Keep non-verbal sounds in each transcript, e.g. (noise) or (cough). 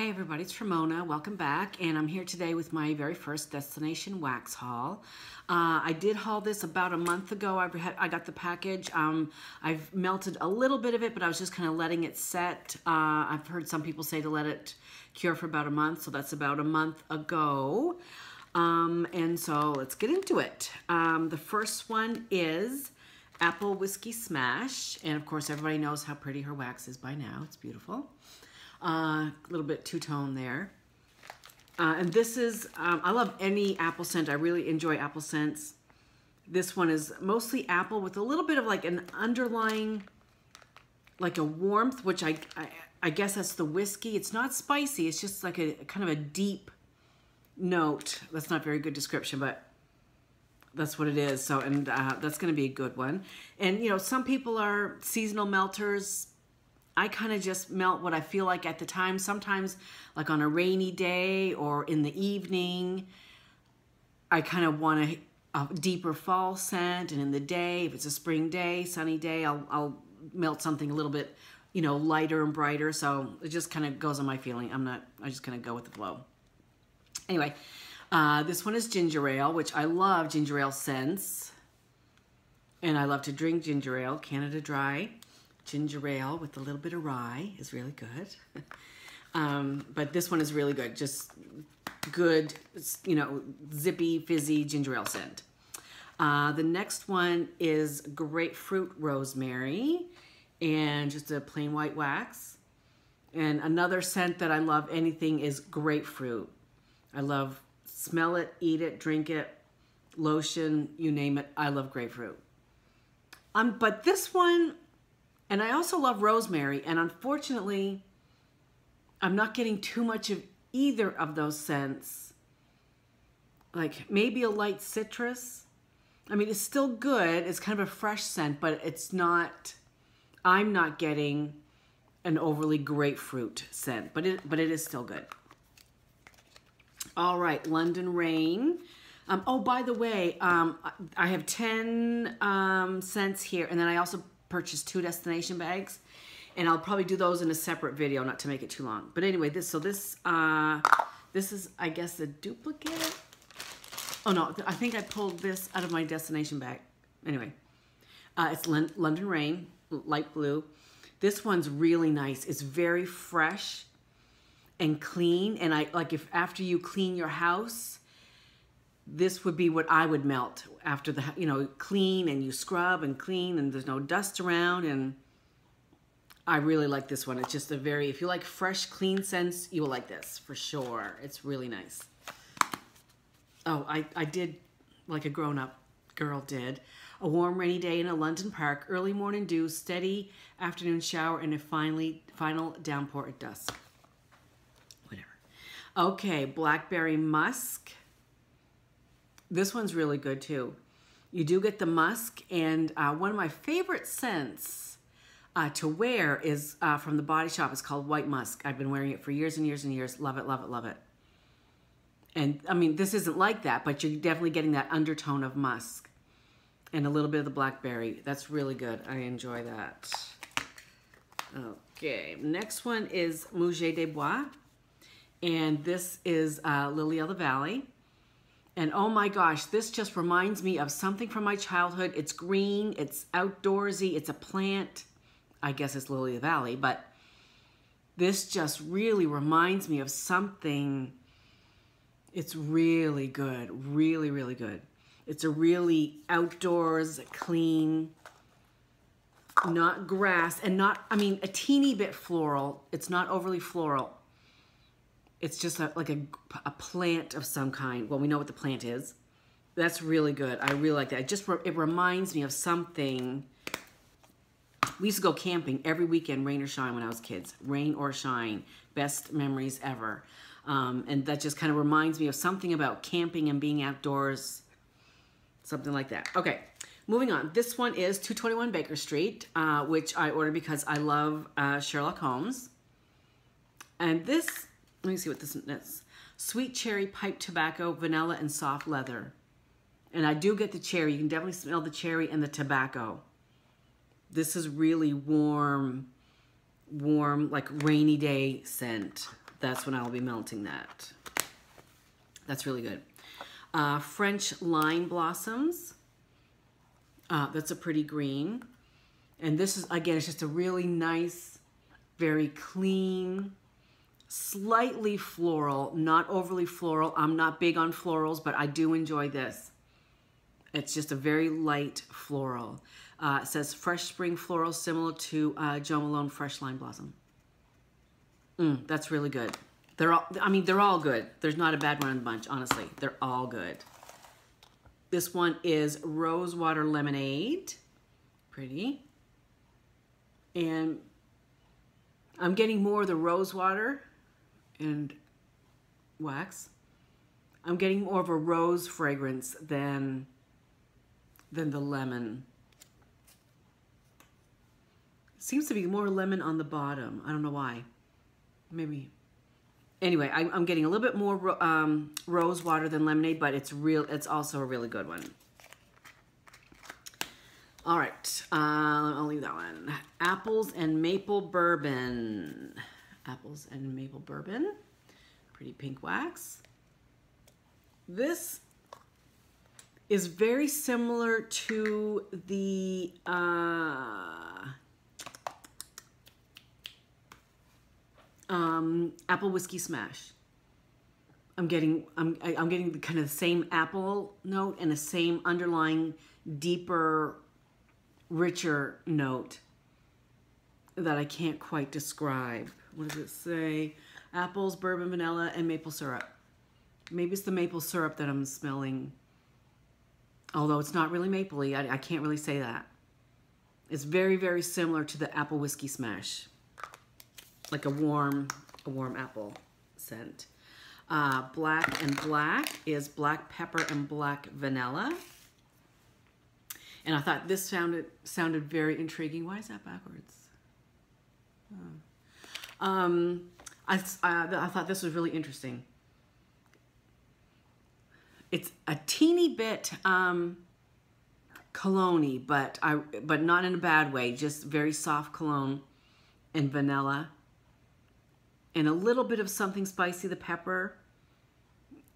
Hey everybody, it's Ramona. Welcome back. And I'm here today with my very first Destination Wax haul. Uh, I did haul this about a month ago. I, had, I got the package. Um, I've melted a little bit of it, but I was just kind of letting it set. Uh, I've heard some people say to let it cure for about a month, so that's about a month ago. Um, and so let's get into it. Um, the first one is Apple Whiskey Smash. And of course, everybody knows how pretty her wax is by now. It's beautiful. Uh, a little bit two-tone there. Uh, and this is, um, I love any apple scent. I really enjoy apple scents. This one is mostly apple with a little bit of like an underlying, like a warmth, which I, I, I guess that's the whiskey. It's not spicy. It's just like a kind of a deep note. That's not very good description, but that's what it is. So, and uh, that's going to be a good one. And, you know, some people are seasonal melters. I kind of just melt what I feel like at the time. Sometimes like on a rainy day or in the evening, I kind of want a, a, deeper fall scent. And in the day, if it's a spring day, sunny day, I'll, I'll melt something a little bit, you know, lighter and brighter. So it just kind of goes on my feeling. I'm not, I'm just kind of go with the flow. Anyway, uh, this one is ginger ale, which I love ginger ale scents. And I love to drink ginger ale, Canada Dry ginger ale with a little bit of rye is really good. (laughs) um, but this one is really good. Just good, you know, zippy, fizzy ginger ale scent. Uh, the next one is grapefruit rosemary and just a plain white wax. And another scent that I love anything is grapefruit. I love smell it, eat it, drink it, lotion, you name it. I love grapefruit. Um, but this one, and I also love rosemary, and unfortunately, I'm not getting too much of either of those scents. Like maybe a light citrus. I mean, it's still good. It's kind of a fresh scent, but it's not, I'm not getting an overly grapefruit scent, but it, but it is still good. All right, London Rain. Um, oh, by the way, um, I have 10 um, scents here, and then I also purchased two destination bags and I'll probably do those in a separate video, not to make it too long. But anyway, this so this uh, this is I guess a duplicate. Oh no, I think I pulled this out of my destination bag. Anyway, uh, it's London Rain, light blue. This one's really nice. It's very fresh and clean. And I like if after you clean your house, this would be what I would melt after the, you know, clean and you scrub and clean and there's no dust around. And I really like this one. It's just a very, if you like fresh, clean scents, you will like this for sure. It's really nice. Oh, I, I did like a grown-up girl did. A warm rainy day in a London park, early morning dew, steady afternoon shower, and a finally final downpour at dusk. Whatever. Okay, blackberry musk. This one's really good too. You do get the musk, and uh, one of my favorite scents uh, to wear is uh, from the Body Shop. It's called White Musk. I've been wearing it for years and years and years. Love it, love it, love it. And I mean, this isn't like that, but you're definitely getting that undertone of musk and a little bit of the blackberry. That's really good. I enjoy that. Okay, next one is Muguet des Bois. And this is uh, Lily of the Valley. And oh my gosh, this just reminds me of something from my childhood. It's green, it's outdoorsy, it's a plant. I guess it's Lily of the Valley, but this just really reminds me of something. It's really good, really, really good. It's a really outdoors, clean, not grass, and not, I mean, a teeny bit floral. It's not overly floral it's just a, like a, a plant of some kind. Well, we know what the plant is. That's really good. I really like that. It just it reminds me of something. We used to go camping every weekend, rain or shine, when I was kids. Rain or shine, best memories ever. Um, and that just kind of reminds me of something about camping and being outdoors, something like that. Okay, moving on. This one is 221 Baker Street, uh, which I ordered because I love uh, Sherlock Holmes. And this let me see what this is. Sweet cherry pipe tobacco, vanilla, and soft leather. And I do get the cherry. You can definitely smell the cherry and the tobacco. This is really warm, warm, like rainy day scent. that's when I will be melting that. That's really good. Uh, French Lime Blossoms. Uh, that's a pretty green. And this is, again, it's just a really nice, very clean, slightly floral, not overly floral. I'm not big on florals, but I do enjoy this. It's just a very light floral. Uh, it says fresh spring floral, similar to uh, Jo Malone Fresh Lime Blossom. Mm, that's really good. They're all, I mean, they're all good. There's not a bad one in the bunch, honestly. They're all good. This one is Rosewater Lemonade. Pretty. And I'm getting more of the rosewater and wax. I'm getting more of a rose fragrance than than the lemon. Seems to be more lemon on the bottom. I don't know why. Maybe. Anyway, I, am getting a little bit more um, rose water than lemonade, but it's real. It's also a really good one. All right, uh, I'll leave that one. Apples and maple bourbon. Apples and maple bourbon. Pretty pink wax. This is very similar to the uh, um, apple whiskey smash. I'm getting I'm I'm getting the kind of the same apple note and the same underlying deeper, richer note that I can't quite describe. What does it say? Apples, bourbon, vanilla, and maple syrup. Maybe it's the maple syrup that I'm smelling although it's not really mapley. I, I can't really say that. It's very, very similar to the apple whiskey smash, like a warm, a warm apple scent. Uh, black and black is black pepper and black vanilla. And I thought this sounded sounded very intriguing. Why is that backwards? Oh. Um, I, I, I thought this was really interesting. It's a teeny bit um, cologne but I but not in a bad way. Just very soft cologne and vanilla, and a little bit of something spicy. The pepper.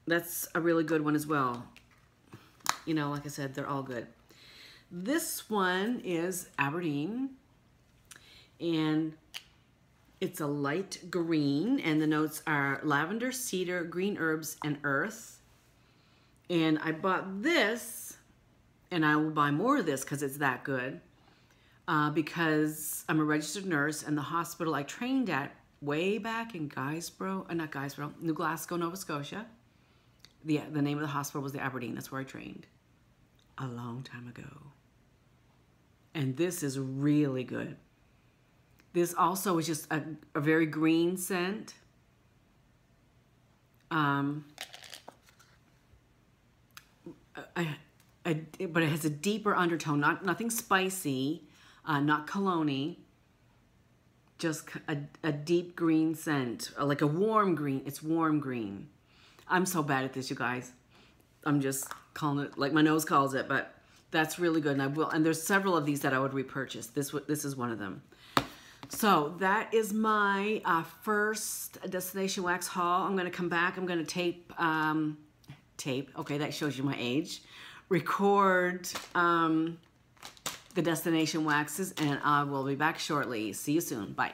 That's a really good one as well. You know, like I said, they're all good. This one is Aberdeen, and it's a light green, and the notes are lavender, cedar, green herbs, and earth. And I bought this, and I will buy more of this because it's that good. Uh, because I'm a registered nurse, and the hospital I trained at way back in Guysborough, uh, not Guysborough, New Glasgow, Nova Scotia. The, the name of the hospital was the Aberdeen. That's where I trained a long time ago. And this is really good. This also is just a, a very green scent. Um, a, a, but it has a deeper undertone, not nothing spicy, uh, not cologne, just a, a deep green scent, uh, like a warm green. It's warm green. I'm so bad at this, you guys. I'm just calling it like my nose calls it, but that's really good. And I will, and there's several of these that I would repurchase. This this is one of them. So that is my uh, first Destination Wax haul. I'm going to come back. I'm going to tape um, tape. Okay, that shows you my age. Record um, the destination waxes, and I will be back shortly. See you soon. Bye.